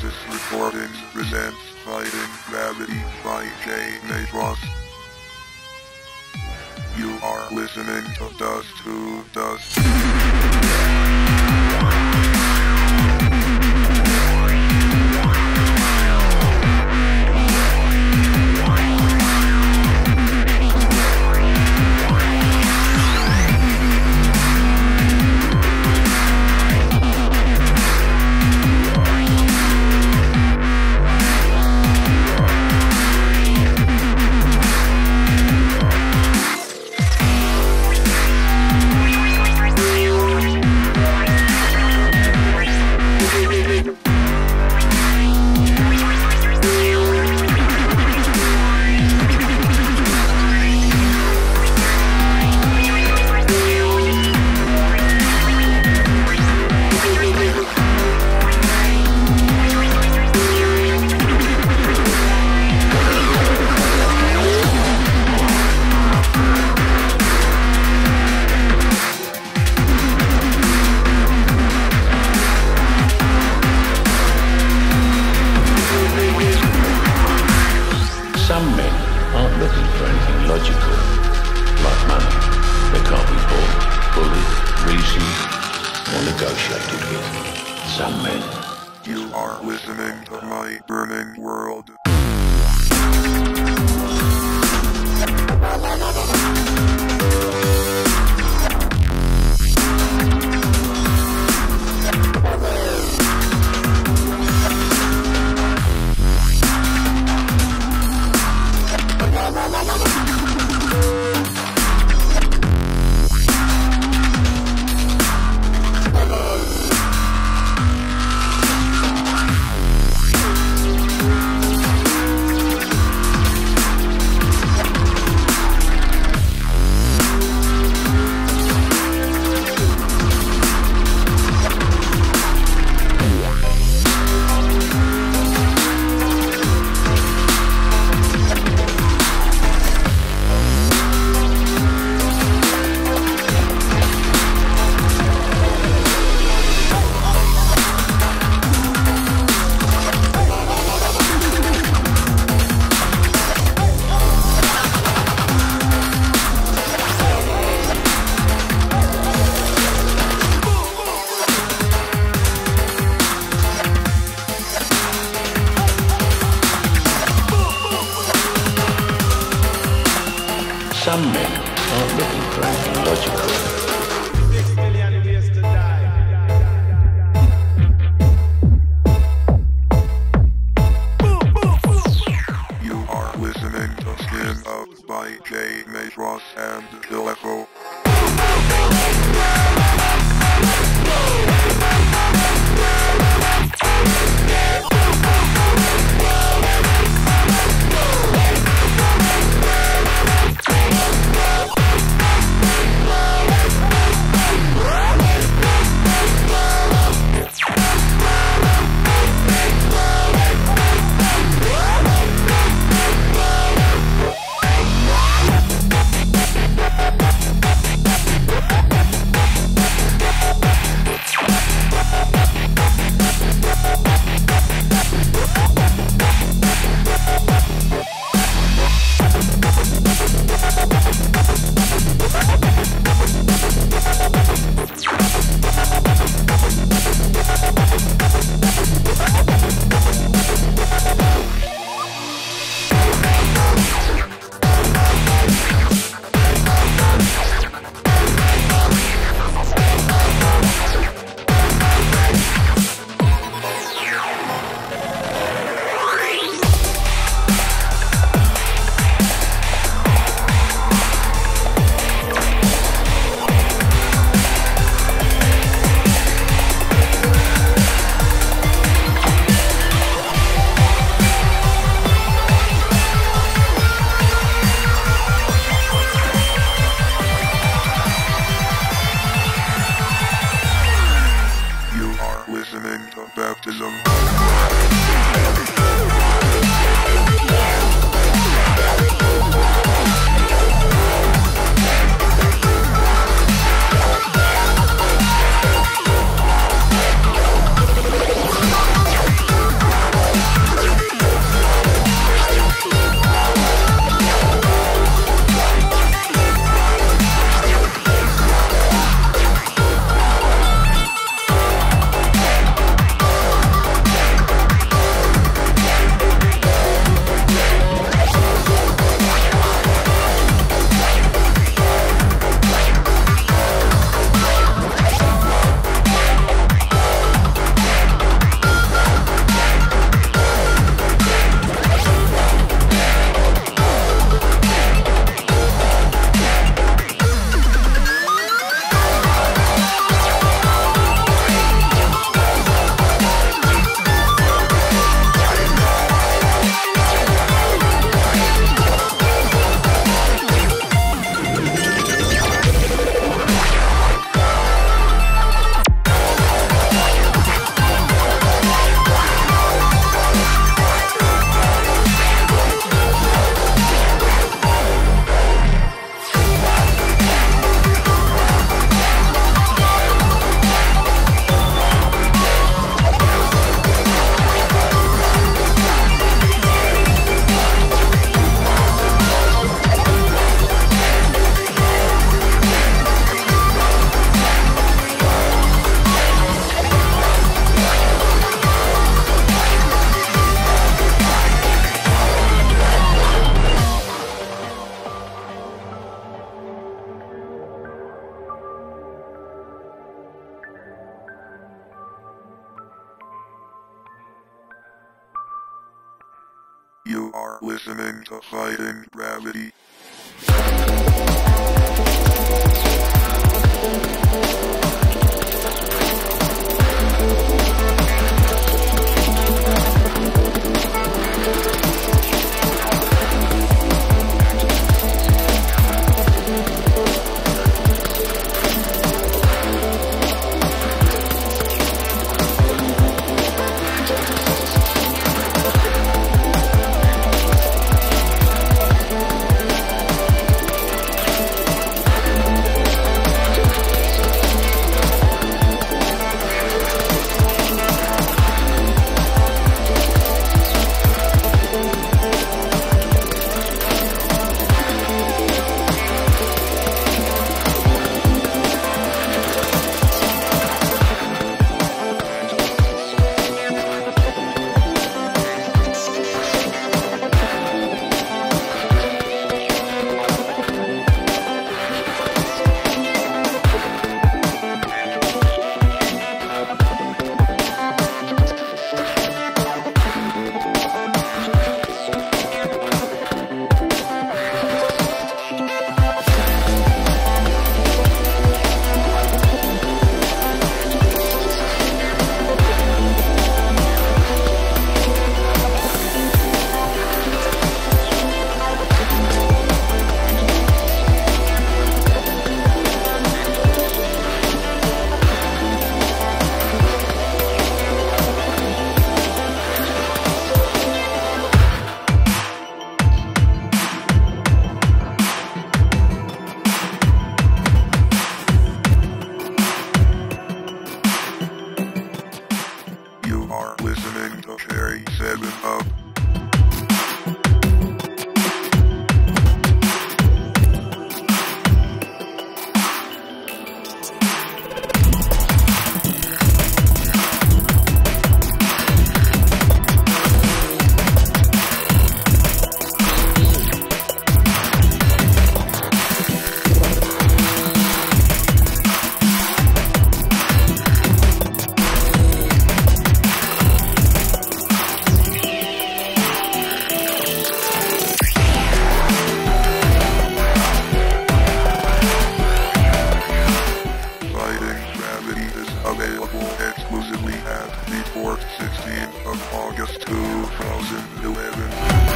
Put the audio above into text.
Hypnosis Recordings presents Fighting Gravity by Jay Madross. You are listening to Dust to Dust. You are listening to My Burning World. Lógico. You are listening to Fighting Gravity. available exclusively at the 4th 16th of August 2011.